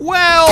Well,